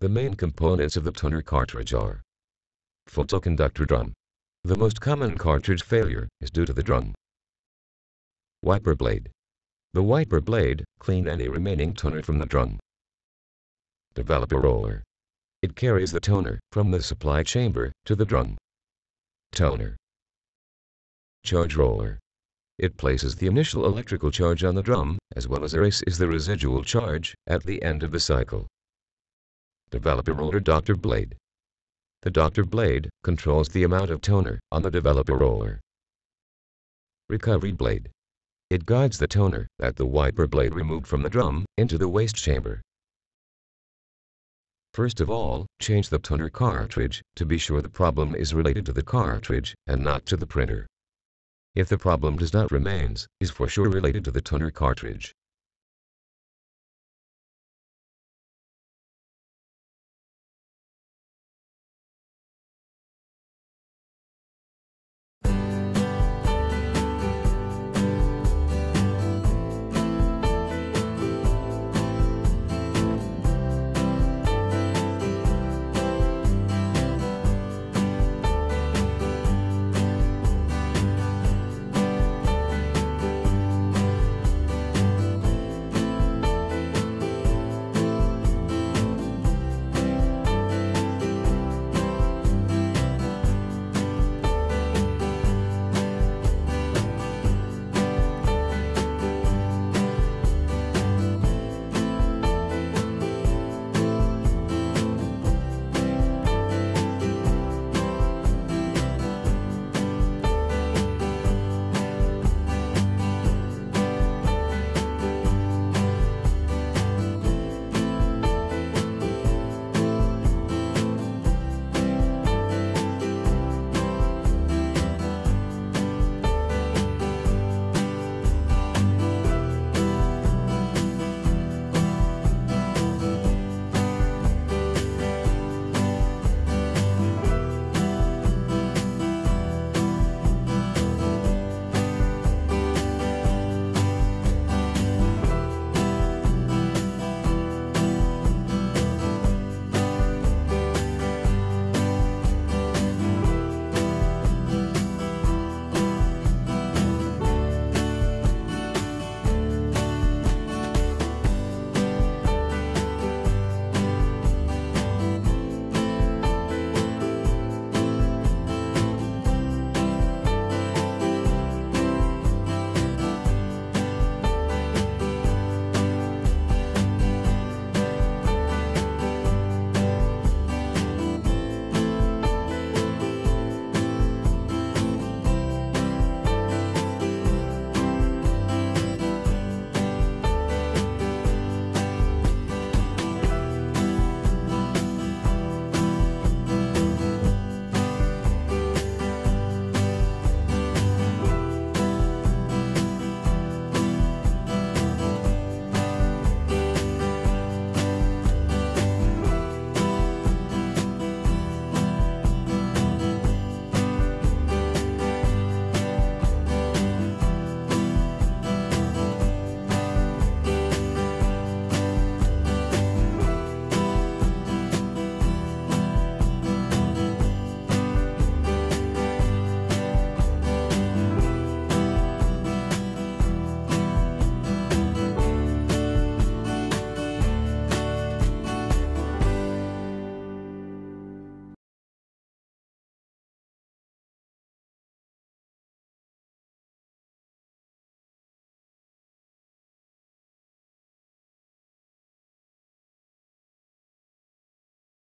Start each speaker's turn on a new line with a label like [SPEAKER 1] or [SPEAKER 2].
[SPEAKER 1] The main components of the toner cartridge are Photoconductor drum. The most common cartridge failure is due to the drum. Wiper blade. The wiper blade clean any remaining toner from the drum. Developer roller. It carries the toner from the supply chamber to the drum. Toner. Charge roller. It places the initial electrical charge on the drum, as well as erases the residual charge at the end of the cycle. Developer roller doctor blade. The doctor blade controls the amount of toner on the developer roller. Recovery blade. It guides the toner that the wiper blade removed from the drum into the waste chamber. First of all, change the toner cartridge to be sure the problem is related to the cartridge and not to the printer. If the problem does not remains, is for sure related to the toner cartridge.